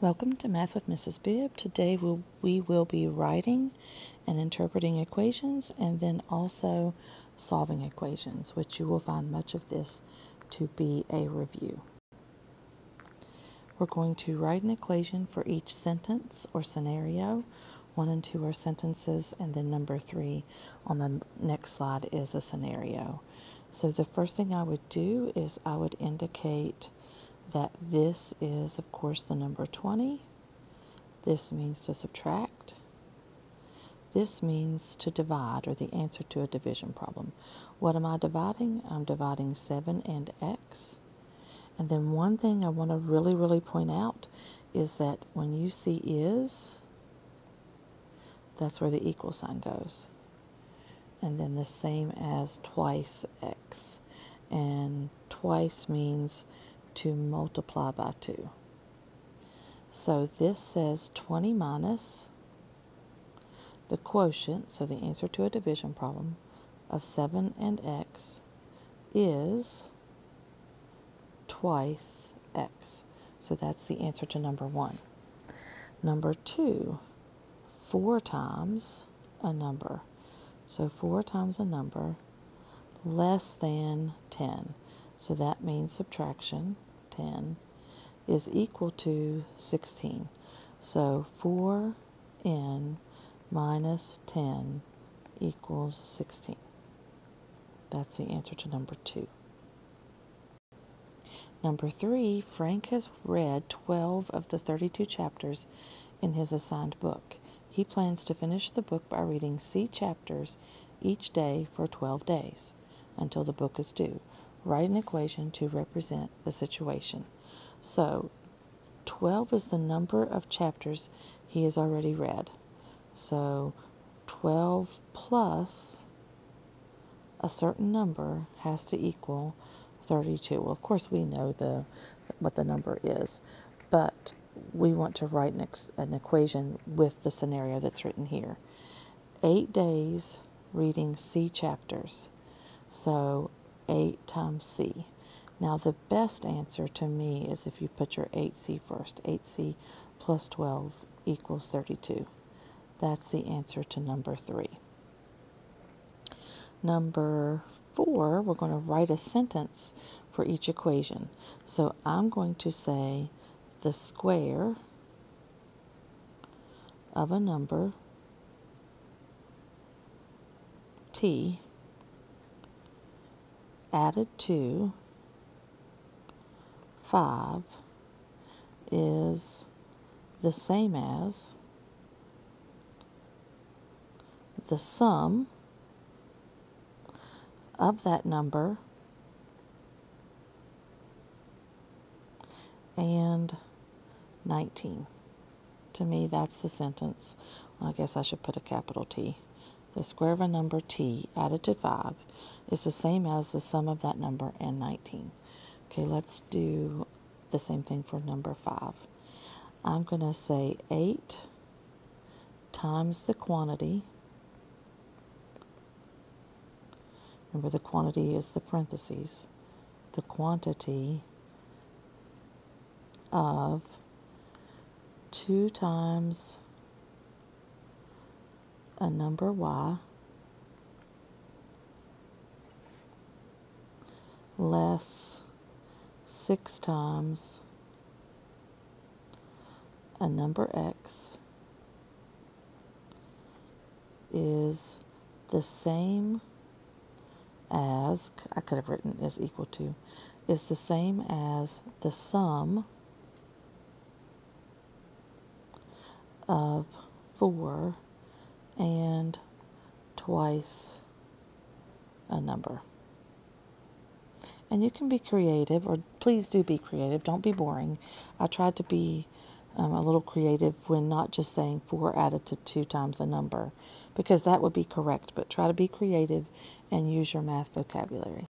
Welcome to Math with Mrs. Bibb. Today we'll, we will be writing and interpreting equations and then also solving equations, which you will find much of this to be a review. We're going to write an equation for each sentence or scenario. One and two are sentences, and then number three on the next slide is a scenario. So the first thing I would do is I would indicate that this is, of course, the number 20. This means to subtract. This means to divide, or the answer to a division problem. What am I dividing? I'm dividing 7 and x. And then one thing I want to really, really point out is that when you see is, that's where the equal sign goes. And then the same as twice x. And twice means to multiply by 2. So this says 20 minus the quotient, so the answer to a division problem, of 7 and x is twice x. So that's the answer to number 1. Number 2, 4 times a number. So 4 times a number less than 10. So that means subtraction. 10 is equal to 16. So 4n minus 10 equals 16. That's the answer to number 2. Number 3, Frank has read 12 of the 32 chapters in his assigned book. He plans to finish the book by reading C chapters each day for 12 days until the book is due. Write an equation to represent the situation. So, 12 is the number of chapters he has already read. So, 12 plus a certain number has to equal 32. Well, of course, we know the what the number is, but we want to write an, an equation with the scenario that's written here. Eight days reading C chapters. So 8 times C. Now the best answer to me is if you put your 8C first. 8C plus 12 equals 32. That's the answer to number 3. Number 4, we're going to write a sentence for each equation. So I'm going to say the square of a number t added to 5 is the same as the sum of that number and 19. To me, that's the sentence. I guess I should put a capital T. The square of a number t added to 5 is the same as the sum of that number and 19. Okay, let's do the same thing for number 5. I'm going to say 8 times the quantity. Remember, the quantity is the parentheses. The quantity of 2 times a number y less 6 times a number x is the same as, I could have written is equal to, is the same as the sum of 4 and twice a number. And you can be creative, or please do be creative. Don't be boring. I tried to be um, a little creative when not just saying 4 added to 2 times a number, because that would be correct, but try to be creative and use your math vocabulary.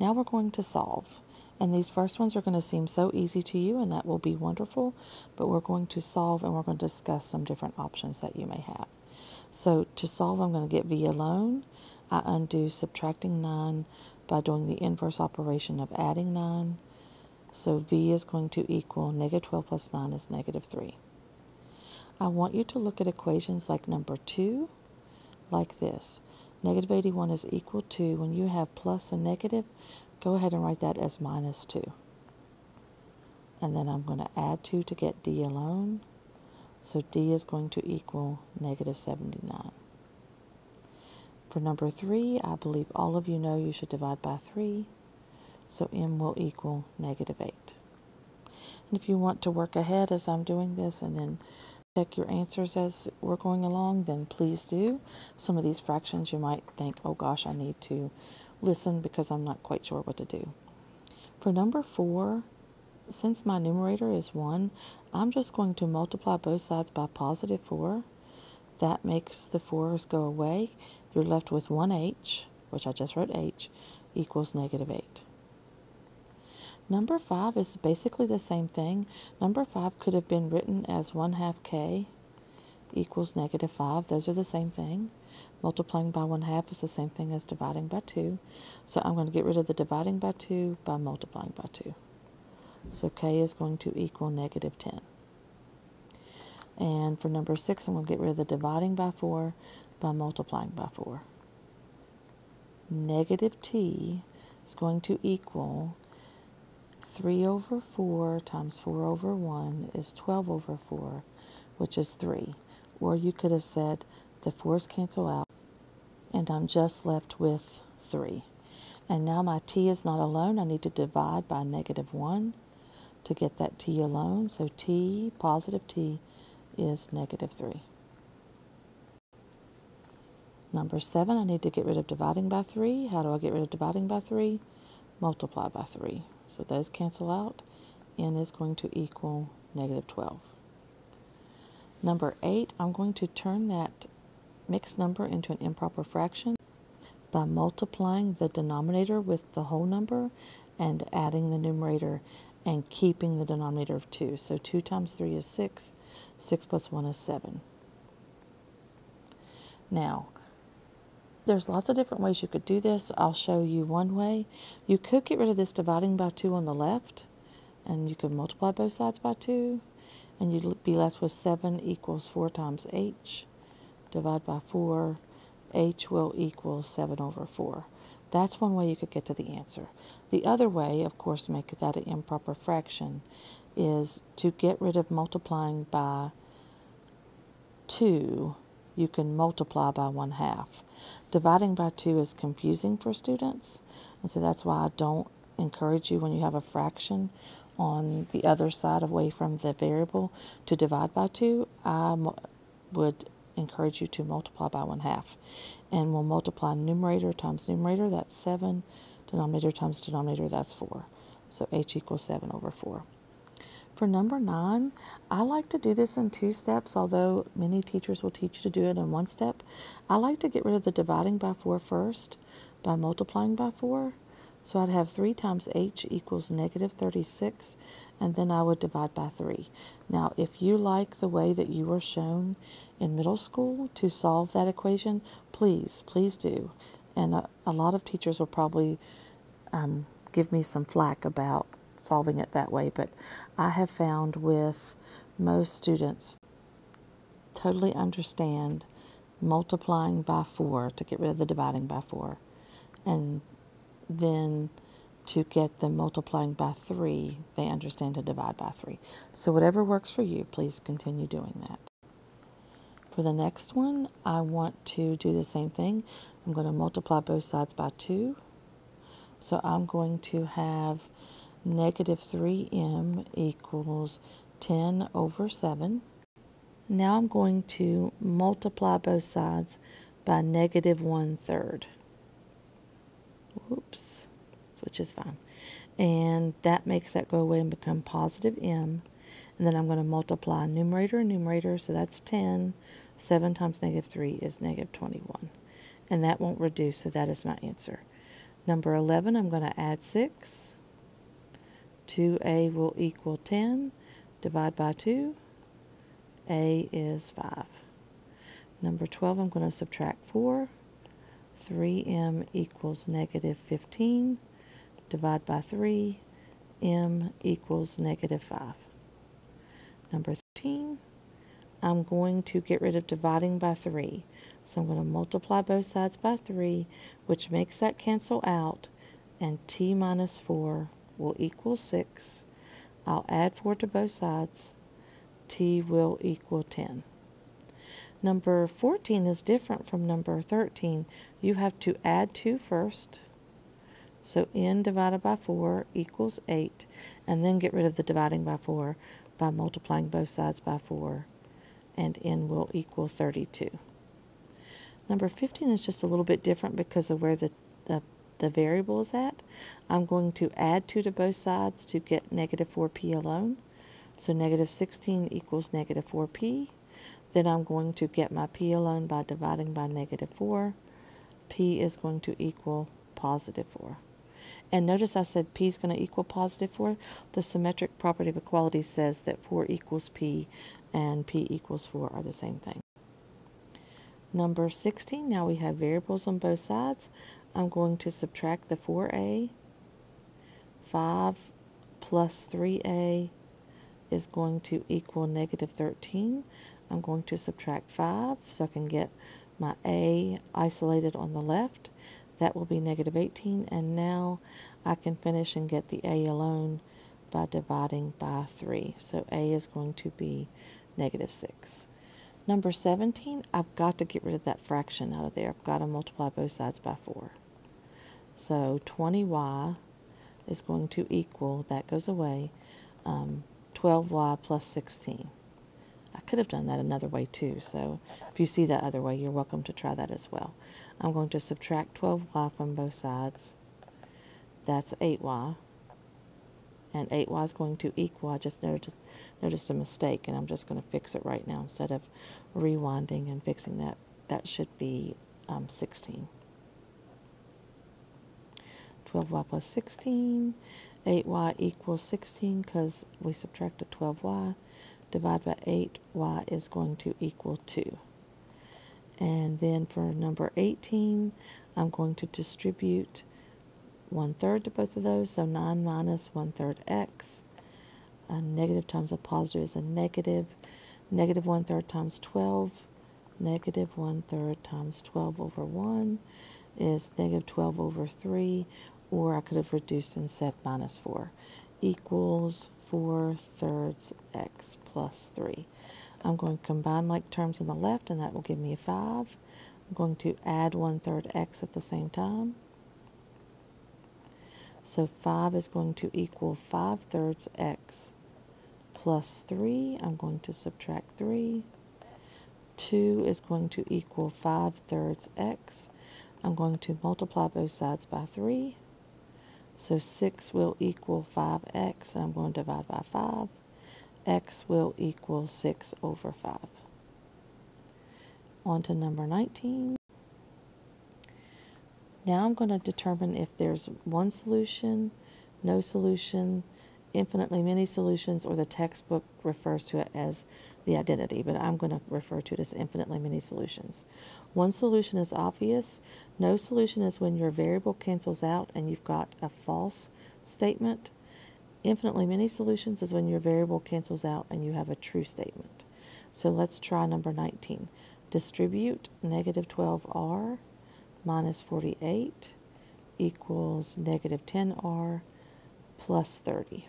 Now we're going to solve. And these first ones are going to seem so easy to you, and that will be wonderful. But we're going to solve and we're going to discuss some different options that you may have. So to solve, I'm going to get v alone. I undo subtracting 9 by doing the inverse operation of adding 9. So v is going to equal negative 12 plus 9 is negative 3. I want you to look at equations like number 2, like this. Negative 81 is equal to, when you have plus and negative, go ahead and write that as minus 2. And then I'm going to add 2 to get d alone. So d is going to equal negative 79. For number 3, I believe all of you know you should divide by 3. So m will equal negative 8. And if you want to work ahead as I'm doing this and then check your answers as we're going along, then please do. Some of these fractions you might think, oh gosh, I need to listen because I'm not quite sure what to do. For number 4, since my numerator is 1, I'm just going to multiply both sides by positive 4. That makes the 4's go away. You're left with 1h, which I just wrote h, equals negative 8. Number 5 is basically the same thing. Number 5 could have been written as 1 half k equals negative 5. Those are the same thing. Multiplying by 1 half is the same thing as dividing by 2. So I'm going to get rid of the dividing by 2 by multiplying by 2. So k is going to equal negative 10. And for number 6, I'm going to get rid of the dividing by 4 by multiplying by 4. Negative t is going to equal 3 over 4 times 4 over 1 is 12 over 4, which is 3. Or you could have said the 4's cancel out, and I'm just left with 3. And now my t is not alone. I need to divide by negative 1 to get that t alone. So t, positive t, is negative 3. Number 7, I need to get rid of dividing by 3. How do I get rid of dividing by 3? Multiply by 3. So those cancel out. n is going to equal negative 12. Number 8, I'm going to turn that mixed number into an improper fraction by multiplying the denominator with the whole number and adding the numerator and keeping the denominator of 2. So 2 times 3 is 6. 6 plus 1 is 7. Now, there's lots of different ways you could do this. I'll show you one way. You could get rid of this dividing by 2 on the left, and you could multiply both sides by 2, and you'd be left with 7 equals 4 times h. Divide by 4, h will equal 7 over 4. That's one way you could get to the answer. The other way, of course, make that an improper fraction, is to get rid of multiplying by 2 you can multiply by one half. Dividing by two is confusing for students, and so that's why I don't encourage you when you have a fraction on the other side away from the variable to divide by two. I would encourage you to multiply by one half. And we'll multiply numerator times numerator, that's 7. Denominator times denominator, that's 4. So h equals 7 over 4. For number nine, I like to do this in two steps, although many teachers will teach you to do it in one step. I like to get rid of the dividing by 4 first by multiplying by 4. So I'd have 3 times h equals negative 36, and then I would divide by 3. Now, if you like the way that you were shown in middle school to solve that equation, please, please do. And a, a lot of teachers will probably um, give me some flack about solving it that way, but I have found with most students totally understand multiplying by 4 to get rid of the dividing by 4 and then to get the multiplying by 3 they understand to divide by 3 so whatever works for you please continue doing that for the next one I want to do the same thing I'm going to multiply both sides by 2 so I'm going to have negative 3m equals 10 over 7. Now I'm going to multiply both sides by negative 1 third. Whoops, which is fine. And that makes that go away and become positive m. And then I'm going to multiply numerator and numerator, so that's 10. 7 times negative 3 is negative 21. And that won't reduce, so that is my answer. Number 11, I'm going to add 6. 2a will equal 10. Divide by 2. a is 5. Number 12, I'm going to subtract 4. 3m equals negative 15. Divide by 3. m equals negative 5. Number 13, I'm going to get rid of dividing by 3. So I'm going to multiply both sides by 3, which makes that cancel out, and t minus 4 will equal 6. I'll add 4 to both sides. t will equal 10. Number 14 is different from number 13. You have to add 2 first. So n divided by 4 equals 8, and then get rid of the dividing by 4 by multiplying both sides by 4, and n will equal 32. Number 15 is just a little bit different because of where the, the, the variable is at. I'm going to add 2 to both sides to get negative 4p alone. So negative 16 equals negative 4p. Then I'm going to get my p alone by dividing by negative 4. p is going to equal positive 4. And notice I said p is going to equal positive 4. The symmetric property of equality says that 4 equals p and p equals 4 are the same thing. Number 16, now we have variables on both sides. I'm going to subtract the 4a. 5 plus 3a is going to equal negative 13. I'm going to subtract 5 so I can get my a isolated on the left. That will be negative 18 and now I can finish and get the a alone by dividing by 3. So a is going to be negative 6. Number 17, I've got to get rid of that fraction out of there. I've got to multiply both sides by 4. So 20y is going to equal, that goes away, um, 12y plus 16. I could have done that another way too, so if you see that other way, you're welcome to try that as well. I'm going to subtract 12y from both sides. That's 8y. And 8y is going to equal, I just noticed, noticed a mistake, and I'm just going to fix it right now instead of rewinding and fixing that. That should be um, 16. 12y plus 16, 8y equals 16 because we subtracted 12y divided by 8, y is going to equal 2. And then for number 18, I'm going to distribute 1 third to both of those, so 9 minus 1 third x. A negative times a positive is a negative. Negative 1 third times 12, negative 1 third times 12 over 1 is negative 12 over 3, or I could have reduced and said minus 4, equals 4 thirds x plus 3. I'm going to combine like terms on the left, and that will give me a 5. I'm going to add 1 third x at the same time. So 5 is going to equal 5 thirds x plus 3. I'm going to subtract 3. 2 is going to equal 5 thirds x. I'm going to multiply both sides by 3. So 6 will equal 5x, and I'm going to divide by 5. X will equal 6 over 5. On to number 19. Now I'm going to determine if there's one solution, no solution, infinitely many solutions, or the textbook refers to it as the identity, but I'm going to refer to it as infinitely many solutions. One solution is obvious. No solution is when your variable cancels out and you've got a false statement. Infinitely many solutions is when your variable cancels out and you have a true statement. So let's try number 19. Distribute negative 12r minus 48 equals negative 10r plus 30.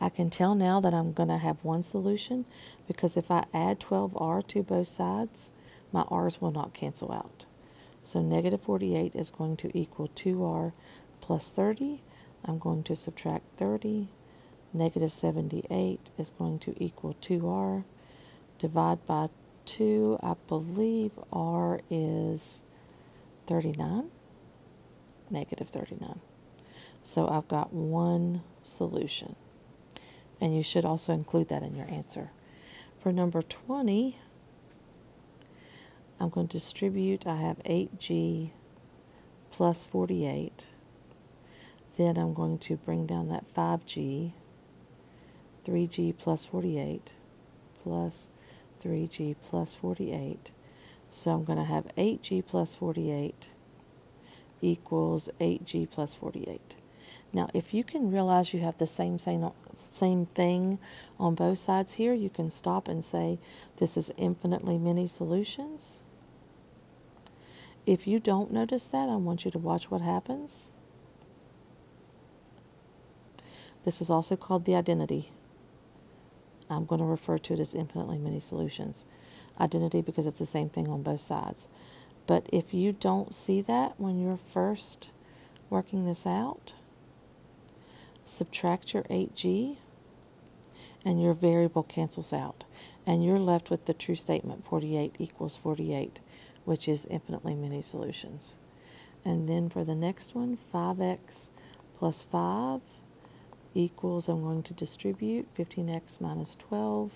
I can tell now that I'm going to have one solution because if I add 12r to both sides, my r's will not cancel out. So negative 48 is going to equal 2r plus 30. I'm going to subtract 30. Negative 78 is going to equal 2r. Divide by 2, I believe r is 39. Negative 39. So I've got one solution. And you should also include that in your answer. For number 20, I'm going to distribute. I have 8g plus 48. Then I'm going to bring down that 5g, 3g plus 48, plus 3g plus 48. So I'm going to have 8g plus 48 equals 8g plus 48. Now, if you can realize you have the same, same, same thing on both sides here, you can stop and say, this is infinitely many solutions. If you don't notice that, I want you to watch what happens. This is also called the identity. I'm going to refer to it as infinitely many solutions. Identity because it's the same thing on both sides. But if you don't see that when you're first working this out, subtract your 8g and your variable cancels out. And you're left with the true statement 48 equals 48, which is infinitely many solutions. And then for the next one, 5x plus 5 equals, I'm going to distribute 15x minus 12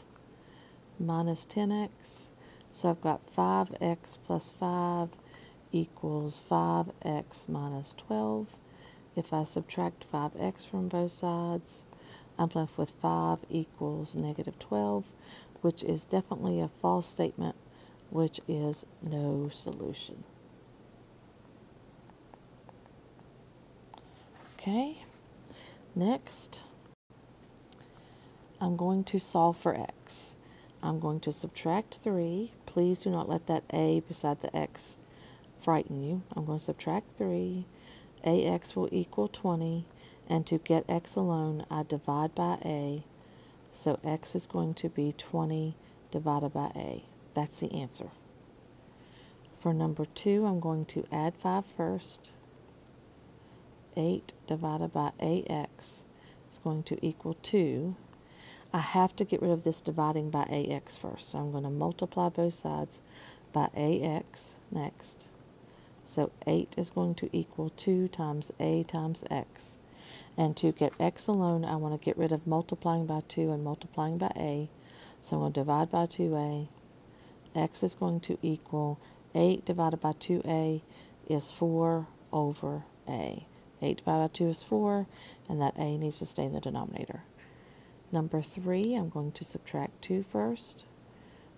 minus 10x. So I've got 5x plus 5 equals 5x minus 12. If I subtract 5x from both sides, I'm left with 5 equals negative 12, which is definitely a false statement, which is no solution. Okay. Next, I'm going to solve for x. I'm going to subtract 3. Please do not let that a beside the x frighten you. I'm going to subtract 3. ax will equal 20. And to get x alone, I divide by a. So x is going to be 20 divided by a. That's the answer. For number 2, I'm going to add 5 first. 8 divided by ax is going to equal 2. I have to get rid of this dividing by ax first. So I'm going to multiply both sides by ax next. So 8 is going to equal 2 times a times x. And to get x alone, I want to get rid of multiplying by 2 and multiplying by a. So I'm going to divide by 2a. x is going to equal 8 divided by 2a is 4 over a. 8 divided by 2 is 4, and that a needs to stay in the denominator. Number 3, I'm going to subtract 2 first.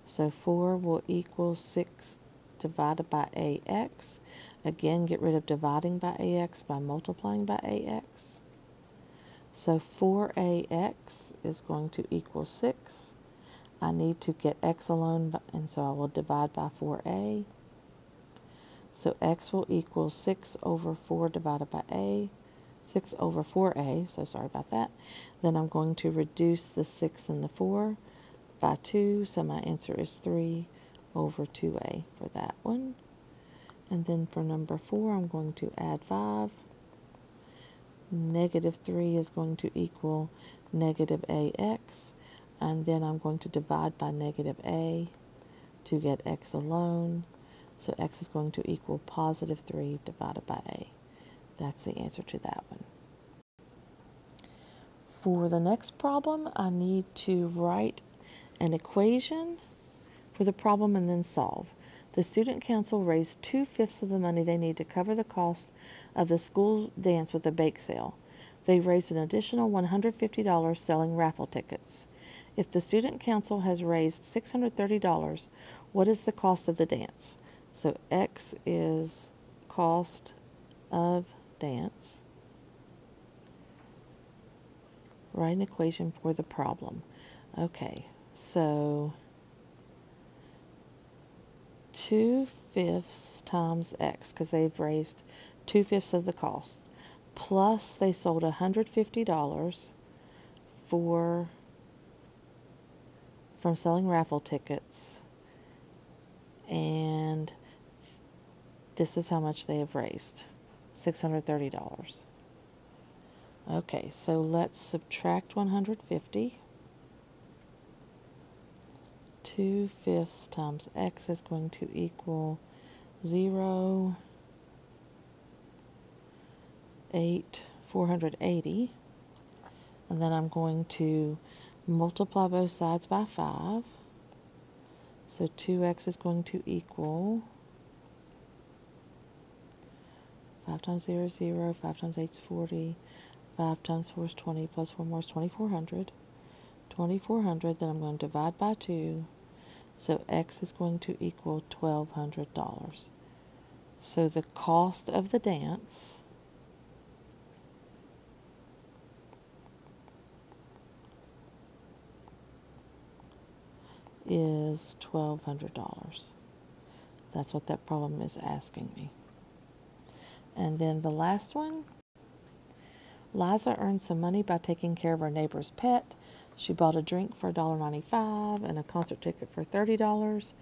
So 4 will equal 6 divided by ax. Again, get rid of dividing by ax by multiplying by ax. So 4ax is going to equal 6. I need to get x alone, and so I will divide by 4a. So x will equal 6 over 4 divided by a, 6 over 4a, so sorry about that. Then I'm going to reduce the 6 and the 4 by 2, so my answer is 3 over 2a for that one. And then for number 4, I'm going to add 5. Negative 3 is going to equal negative ax, and then I'm going to divide by negative a to get x alone. So x is going to equal positive 3 divided by a. That's the answer to that one. For the next problem, I need to write an equation for the problem and then solve. The Student Council raised two fifths of the money they need to cover the cost of the school dance with a bake sale. They raised an additional $150 selling raffle tickets. If the Student Council has raised $630, what is the cost of the dance? So X is cost of dance. Write an equation for the problem. Okay, so 2 fifths times X, because they've raised 2 fifths of the cost, plus they sold $150 for from selling raffle tickets and this is how much they have raised $630. Okay, so let's subtract 150. 2 fifths times x is going to equal 0, 8, 480. And then I'm going to multiply both sides by 5. So 2x is going to equal 5 times 0 is 0, 5 times 8 is 40, 5 times 4 is 20, plus 4 more is 2400. 2400, then I'm going to divide by 2, so X is going to equal $1,200. So the cost of the dance is $1,200. That's what that problem is asking me. And then the last one Liza earned some money by taking care of her neighbor's pet. She bought a drink for $1.95 and a concert ticket for $30.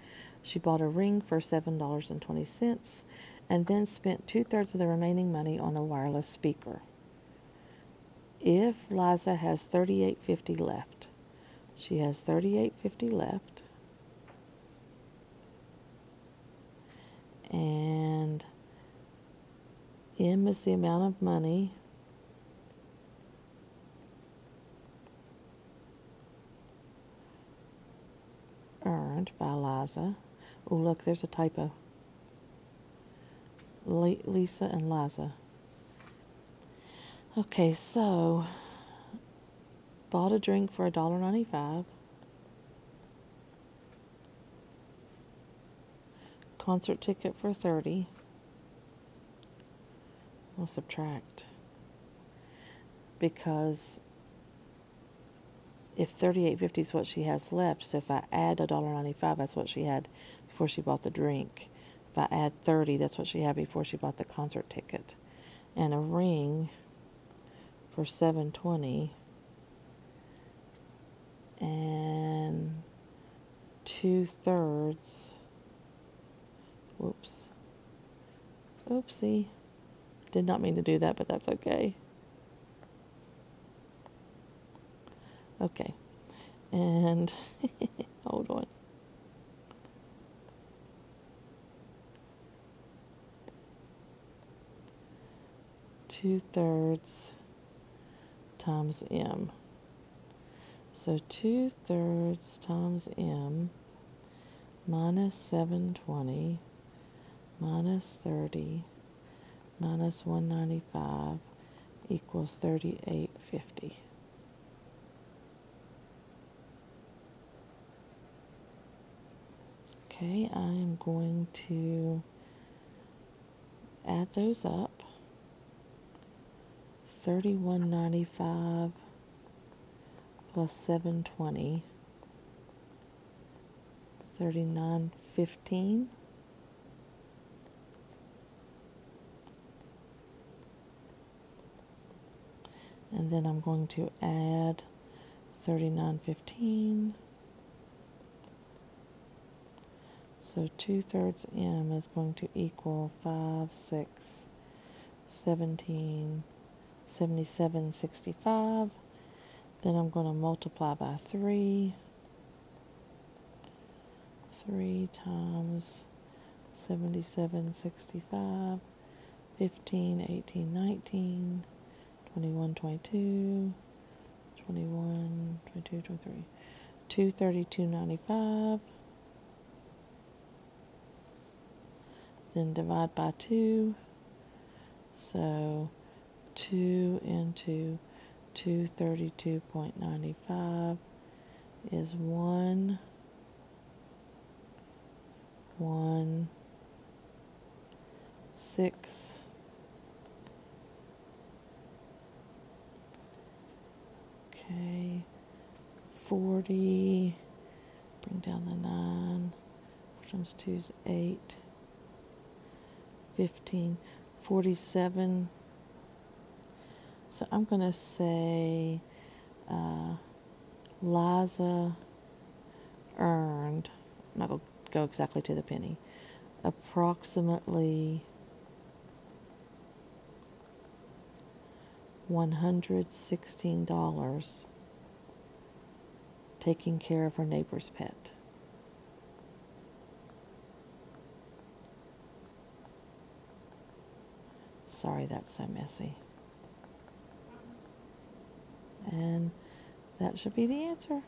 She bought a ring for $7.20 and then spent two thirds of the remaining money on a wireless speaker. If Liza has thirty-eight fifty left, she has thirty-eight fifty left, and M is the amount of money earned by Liza. Oh, look, there's a typo. Lisa and Liza. Okay, so bought a drink for $1.95. Concert ticket for 30. We'll subtract. Because if 38.50 is what she has left, so if I add $1.95, that's what she had before she bought the drink. If I add 30, that's what she had before she bought the concert ticket. And a ring for 720 and two thirds whoops. Oopsie did not mean to do that but that's okay. Okay. And hold on. Two thirds times m. So 2 thirds times m minus 720 minus 30 minus 195 equals 3850. Okay, I am going to add those up. 3195 plus 720 3915 and then I'm going to add 3915 so 2 thirds m is going to equal 5 6 17 7765 then I'm going to multiply by 3 3 times 7765 15 18 19 21 22 21 22 23 232.95 then divide by 2 so 2 into 232.95 is 1 1 6 okay. 40 bring down the 9 times 2 is 8 15 47 so I'm going to say uh, Liza earned, I'm not going to go exactly to the penny, approximately $116 taking care of her neighbor's pet. Sorry that's so messy. And that should be the answer.